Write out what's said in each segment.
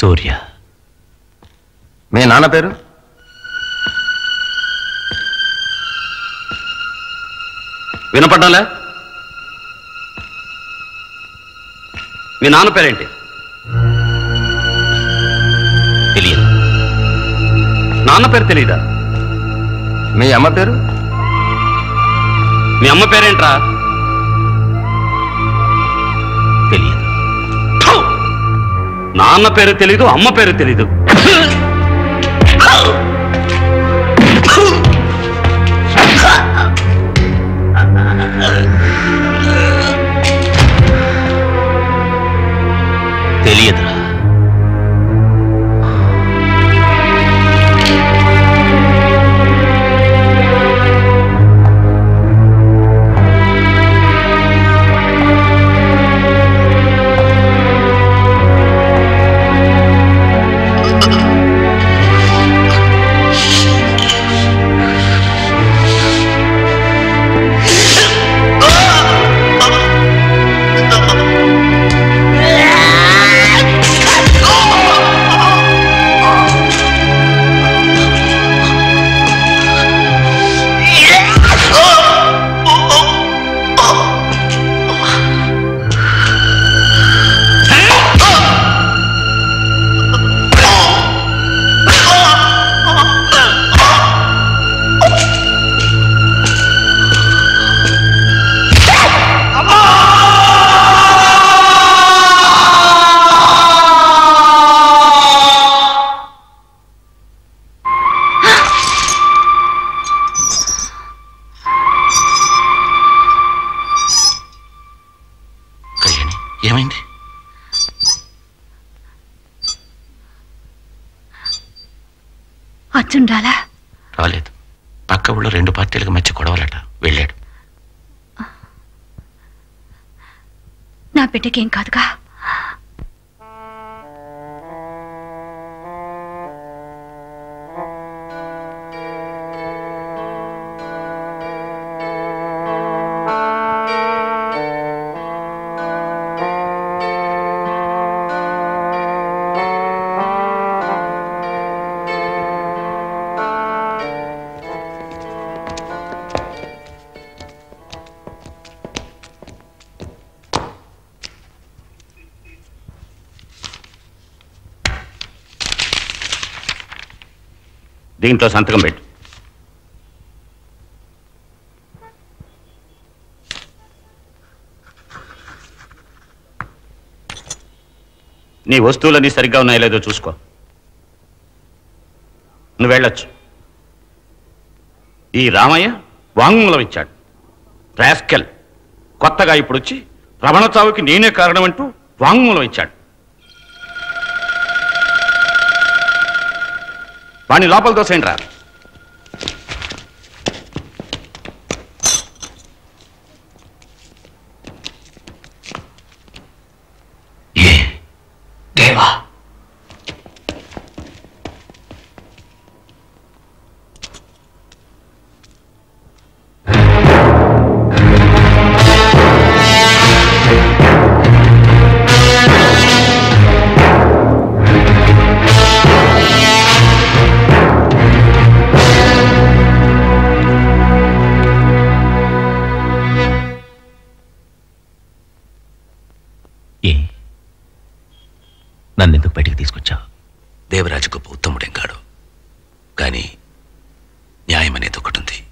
సూర్య. మీ నాన్న పేరు? వినపడ్డాలే? మీ నాన్న పేరేంటి? తెలియదు. నాన్న పేరు తెలీదా? మీ అమ్మ పేరు? మీ అమ్మ పేరేంట్రా? నాన్న పేరు తెలీదు అమ్మ పేరు తెలీదు. అచ్చుండాలా రాలేదు. పక్క ఊళ్ళో రెండు పార్టీలకు మధ్య గొడవలట. వెళ్ళాడు. నా బిడ్డకేం కాదుగా? దీంట్లో సంతకం పెట్టు. నీ వస్తువులన్నీ సరిగ్గా ఉన్నాయో లేదో చూసుకో. నువ్వు వెళ్ళొచ్చు. ఈ రామయ్య వాంగ్మూలం ఇచ్చాడు. రాస్కెల్. కొత్తగా ఇప్పుడు వచ్చి రమణ చావుకి నేనే కారణం అంటూ వాంగ్మూలం ఇచ్చాడు. వాడిని లోపల దోసేయండి రా నన్నెందుకు బయటికి తీసుకొచ్చావు దేవరాజు గొప్ప ఉత్తముడేం కాడు. కానీ న్యాయం అనేది ఒకటి ఉంది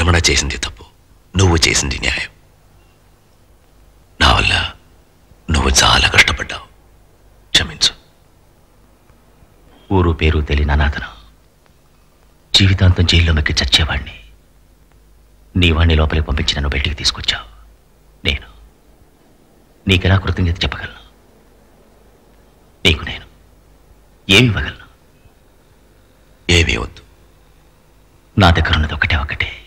రమణ చేసింది తప్పు నువ్వు చేసింది న్యాయం. నా వల్ల నువ్వు చాలా కష్టపడ్డావు. క్షమించు. ఊరు పేరు తెలియని అనాథను జీవితాంతం జైల్లో మెక్కి చచ్చేవాణ్ణి. నీ వాణ్ణి లోపలికి పంపించి నన్ను బయటికి తీసుకొచ్చావు నేను. నీకెలా కృతజ్ఞత చెప్పగలను? నీకు నేను ఏమి ఇవ్వగలను ఏమీ వద్దు. నా దగ్గర